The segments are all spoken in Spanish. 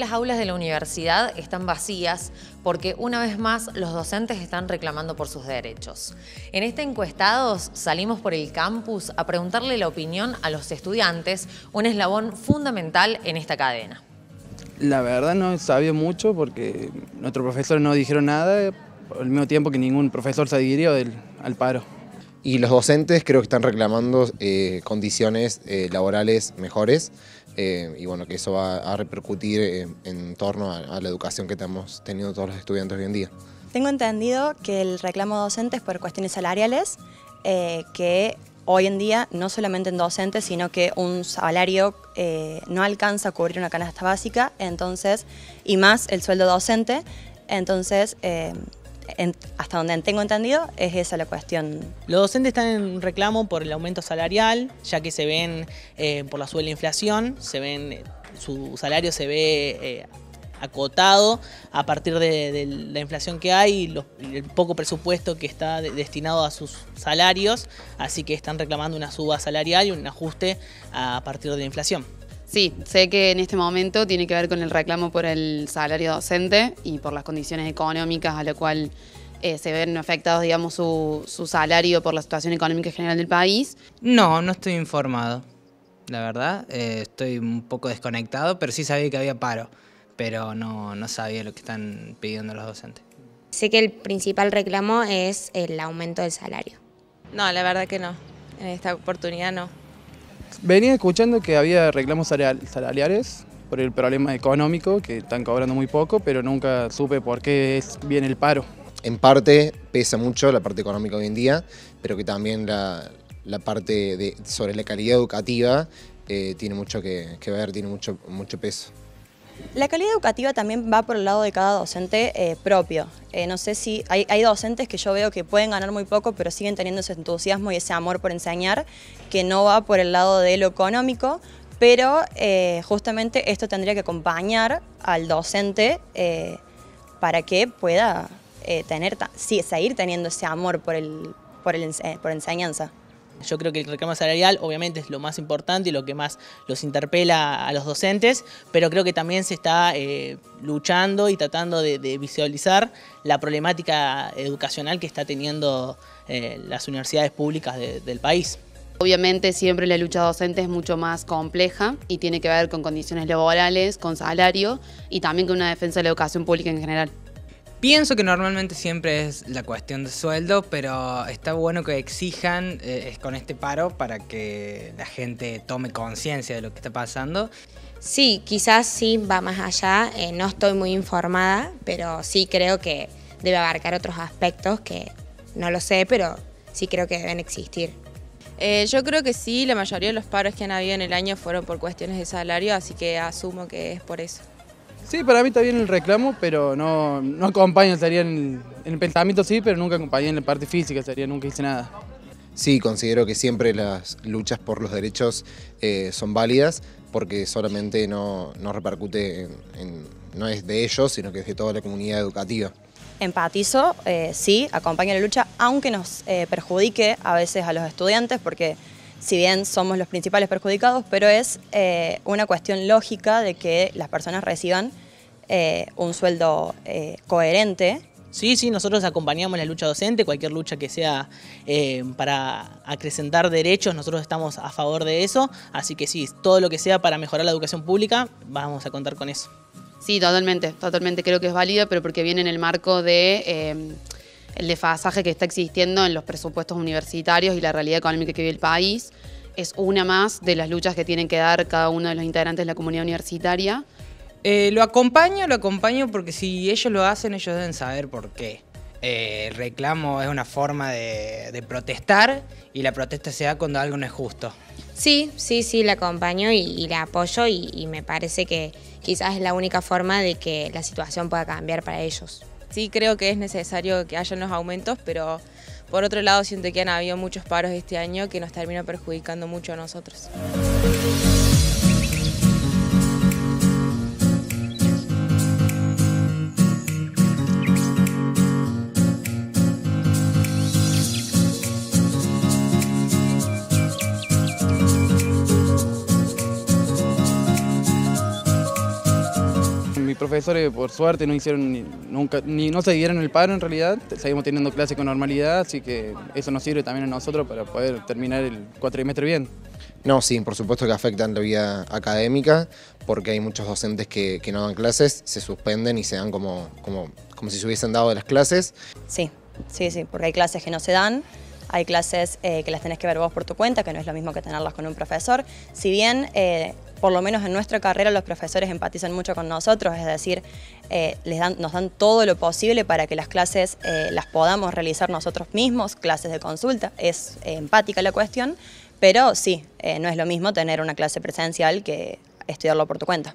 las aulas de la universidad están vacías porque una vez más los docentes están reclamando por sus derechos. En este encuestados salimos por el campus a preguntarle la opinión a los estudiantes, un eslabón fundamental en esta cadena. La verdad no sabía mucho porque nuestros profesores no dijeron nada, al mismo tiempo que ningún profesor se adhirió al paro. Y los docentes creo que están reclamando eh, condiciones eh, laborales mejores eh, y bueno, que eso va a repercutir en torno a, la educación que estamos teniendo todos los estudiantes hoy en día. Tengo entendido que el reclamo docente es por cuestiones salariales, que hoy en día no solamente en docentes, sino que un salario no alcanza a cubrir una canasta básica, entonces, y más el sueldo docente, entonces hasta donde tengo entendido, es esa la cuestión. Los docentes están en reclamo por el aumento salarial, ya que se ven eh, por la suela inflación, se ven, su salario se ve eh, acotado a partir de, la inflación que hay y el poco presupuesto que está destinado a sus salarios, así que están reclamando una suba salarial y un ajuste a partir de la inflación. Sí, sé que en este momento tiene que ver con el reclamo por el salario docente y por las condiciones económicas a la cual eh, se ven afectados, digamos, su, salario por la situación económica general del país. No, no estoy informado, la verdad. Eh, estoy un poco desconectado, pero sí sabía que había paro, pero no, no sabía lo que están pidiendo los docentes. Sé que el principal reclamo es el aumento del salario. No, la verdad que no. En esta oportunidad no. Venía escuchando que había reclamos salariales por el problema económico, que están cobrando muy poco, pero nunca supe por qué es bien el paro. En parte pesa mucho la parte económica hoy en día, pero que también la, parte de, sobre la calidad educativa eh, tiene mucho que, que ver, tiene mucho, mucho peso. La calidad educativa también va por el lado de cada docente eh, propio. Eh, no sé si hay, docentes que yo veo que pueden ganar muy poco, pero siguen teniendo ese entusiasmo y ese amor por enseñar, que no va por el lado de lo económico, pero eh, justamente esto tendría que acompañar al docente para que pueda tener, seguir teniendo ese amor por, por, el, por enseñanza. Yo creo que el reclamo salarial obviamente es lo más importante y lo que más los interpela a los docentes, pero creo que también se está eh, luchando y tratando de, visualizar la problemática educacional que está teniendo eh, las universidades públicas del país. Obviamente siempre la lucha docente es mucho más compleja y tiene que ver con condiciones laborales, con salario y también con una defensa de la educación pública en general. Pienso que normalmente siempre es la cuestión de sueldo, pero está bueno que exijan eh, con este paro para que la gente tome conciencia de lo que está pasando. Sí, quizás sí va más allá, eh, no estoy muy informada, pero sí creo que debe abarcar otros aspectos que no lo sé, pero sí creo que deben existir. Eh, yo creo que sí, la mayoría de los paros que han habido en el año fueron por cuestiones de salario, así que asumo que es por eso. Sí, para mí está bien el reclamo, pero no, no acompaña, sería en, el pensamiento sí, pero nunca acompañé en la parte física, sería nunca hice nada. Sí, considero que siempre las luchas por los derechos eh, son válidas porque solamente no, repercute en, no es de ellos, sino que es de toda la comunidad educativa. Empatizo, eh, sí, acompaña la lucha, aunque nos eh, perjudique a veces a los estudiantes, porque si bien somos los principales perjudicados, pero es eh, una cuestión lógica de que las personas reciban eh, un sueldo eh, coherente. Sí, sí, nosotros acompañamos la lucha docente, cualquier lucha que sea para acrecentar derechos, nosotros estamos a favor de eso, así que sí, todo lo que sea para mejorar la educación pública, vamos a contar con eso. Sí, totalmente, totalmente creo que es válida, pero porque viene en el marco de el desfasaje que está existiendo en los presupuestos universitarios y la realidad económica que vive el país. Es una más de las luchas que tienen que dar cada uno de los integrantes de la comunidad universitaria. Eh, lo acompaño, lo acompaño porque si ellos lo hacen, ellos deben saber por qué. Eh, el reclamo es una forma de, protestar y la protesta se da cuando algo no es justo. Sí, sí, sí, la acompaño y, la apoyo y me parece que quizás es la única forma de que la situación pueda cambiar para ellos. Sí creo que es necesario que haya unos aumentos, pero por otro lado siento que han habido muchos paros este año que nos terminan perjudicando mucho a nosotros. Profesores, por suerte, no hicieron ni, nunca, ni no se dieron el paro en realidad. Seguimos teniendo clases con normalidad, así que eso nos sirve también a nosotros para poder terminar el cuatrimestre bien. No, sí, por supuesto que afectan la vida académica, porque hay muchos docentes que, que no dan clases, se suspenden y se dan como, como, como si se hubiesen dado las clases. Sí, sí, sí, porque hay clases que no se dan, hay clases eh, que las tenés que ver vos por tu cuenta, que no es lo mismo que tenerlas con un profesor. Si bien, eh, por lo menos en nuestra carrera, los profesores empatizan mucho con nosotros, es decir, eh, les dan, nos dan todo lo posible para que las clases las podamos realizar nosotros mismos, clases de consulta, es empática la cuestión, pero sí, no es lo mismo tener una clase presencial que estudiarlo por tu cuenta.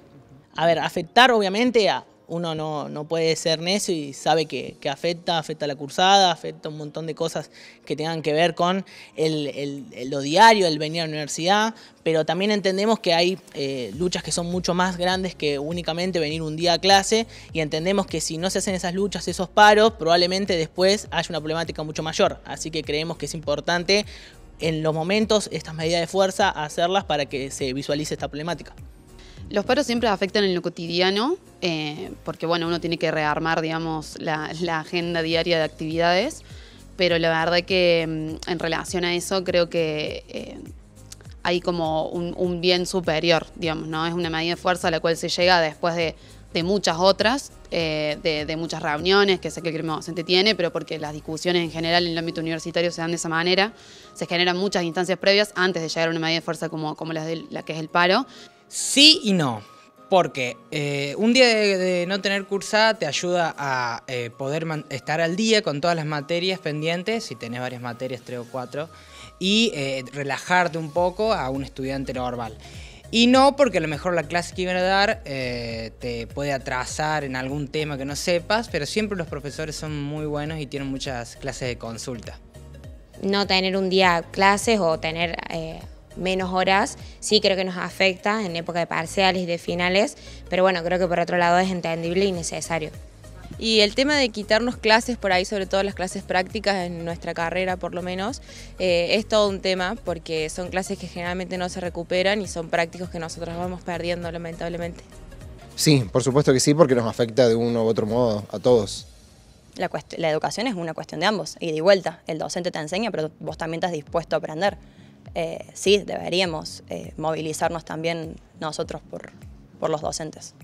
A ver, afectar obviamente a, uno no, puede ser necio y sabe que, afecta, afecta la cursada, afecta un montón de cosas que tengan que ver con el, lo diario, el venir a la universidad, pero también entendemos que hay eh, luchas que son mucho más grandes que únicamente venir un día a clase y entendemos que si no se hacen esas luchas, esos paros, probablemente después haya una problemática mucho mayor. Así que creemos que es importante en los momentos estas medidas de fuerza hacerlas para que se visualice esta problemática. Los paros siempre afectan en lo cotidiano, eh, porque bueno, uno tiene que rearmar, digamos, la, agenda diaria de actividades, pero la verdad que mm, en relación a eso creo que eh, hay como un, bien superior, digamos, ¿no? Es una medida de fuerza a la cual se llega después de, muchas otras, eh, de, muchas reuniones que sé que el gremio docente tiene, pero porque las discusiones en general en el ámbito universitario se dan de esa manera, se generan muchas instancias previas antes de llegar a una medida de fuerza como, la que es el paro. Sí y no. Porque eh, un día de, no tener cursada te ayuda a eh, poder estar al día con todas las materias pendientes, si tenés varias materias, tres o cuatro, y eh, relajarte un poco a un estudiante normal. Y no porque a lo mejor la clase que iban a dar te puede atrasar en algún tema que no sepas, pero siempre los profesores son muy buenos y tienen muchas clases de consulta. No tener un día clases o tener menos horas, sí creo que nos afecta en época de parciales y de finales, pero bueno, creo que por otro lado es entendible y necesario. Y el tema de quitarnos clases por ahí, sobre todo las clases prácticas en nuestra carrera por lo menos, eh, es todo un tema porque son clases que generalmente no se recuperan y son prácticos que nosotros vamos perdiendo lamentablemente. Sí, por supuesto que sí, porque nos afecta de uno u otro modo a todos. La, la educación es una cuestión de ambos, y de vuelta. El docente te enseña, pero vos también estás dispuesto a aprender. Eh, sí, deberíamos eh, movilizarnos también nosotros por, los docentes.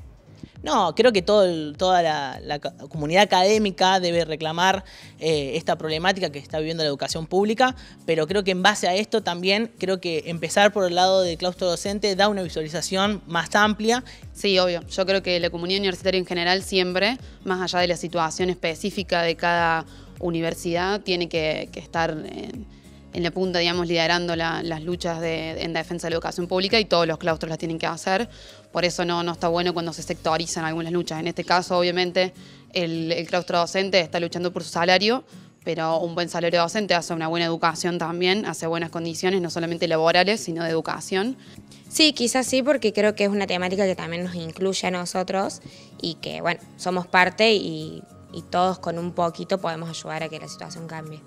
No, creo que toda la, comunidad académica debe reclamar eh, esta problemática que está viviendo la educación pública, pero creo que en base a esto también creo que empezar por el lado del claustro docente da una visualización más amplia. Sí, obvio. Yo creo que la comunidad universitaria en general siempre, más allá de la situación específica de cada universidad, tiene que, que estar en en la punta, digamos, liderando las luchas en defensa de la educación pública y todos los claustros las tienen que hacer. Por eso no, no está bueno cuando se sectorizan algunas luchas. En este caso, obviamente, el, claustro docente está luchando por su salario, pero un buen salario docente hace una buena educación también, hace buenas condiciones, no solamente laborales, sino de educación. Sí, quizás sí, porque creo que es una temática que también nos incluye a nosotros y que, bueno, somos parte y todos con un poquito podemos ayudar a que la situación cambie.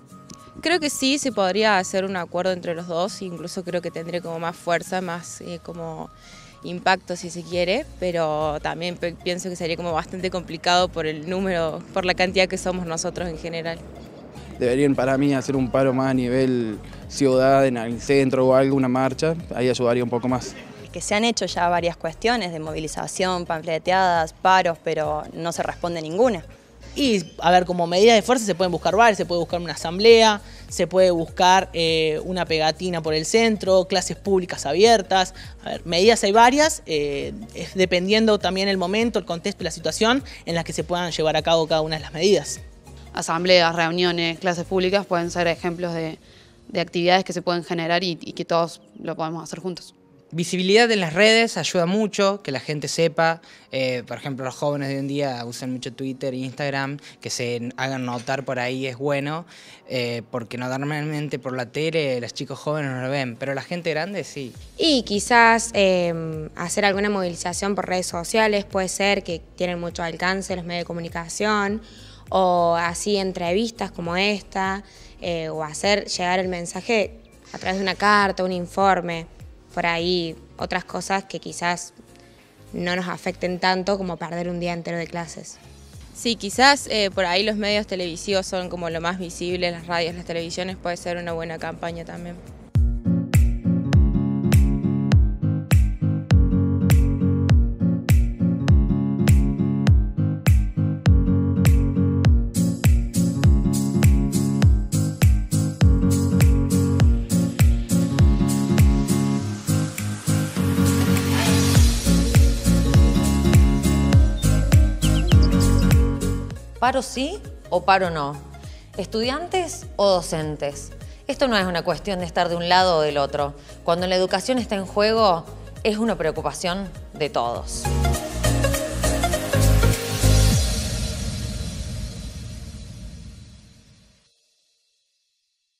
Creo que sí, se podría hacer un acuerdo entre los dos, incluso creo que tendría como más fuerza, más eh, como impacto si se quiere, pero también pienso que sería como bastante complicado por el número, por la cantidad que somos nosotros en general. Deberían para mí hacer un paro más a nivel ciudad, en el centro o algo, una marcha, ahí ayudaría un poco más. Que se han hecho ya varias cuestiones de movilización, pamfleteadas, paros, pero no se responde ninguna. Y, a ver, como medida de fuerza se pueden buscar varios, se puede buscar una asamblea, se puede buscar eh, una pegatina por el centro, clases públicas abiertas. A ver, medidas hay varias, eh, dependiendo también el momento, el contexto y la situación en la que se puedan llevar a cabo cada una de las medidas. Asambleas, reuniones, clases públicas pueden ser ejemplos de, actividades que se pueden generar y que todos lo podemos hacer juntos. Visibilidad en las redes ayuda mucho, que la gente sepa. Eh, por ejemplo, los jóvenes de hoy en día usan mucho Twitter e Instagram, que se hagan notar por ahí es bueno, eh, porque normalmente por la tele los chicos jóvenes no lo ven, pero la gente grande sí. Y quizás em, hacer alguna movilización por redes sociales, puede ser que tienen mucho alcance los medios de comunicación, o así entrevistas como esta, eh, o hacer llegar el mensaje a través de una carta, un informe por ahí otras cosas que quizás no nos afecten tanto como perder un día entero de clases. Sí, quizás eh, por ahí los medios televisivos son como lo más visible, las radios, las televisiones, puede ser una buena campaña también. ¿Paro sí o paro no? ¿Estudiantes o docentes? Esto no es una cuestión de estar de un lado o del otro. Cuando la educación está en juego, es una preocupación de todos.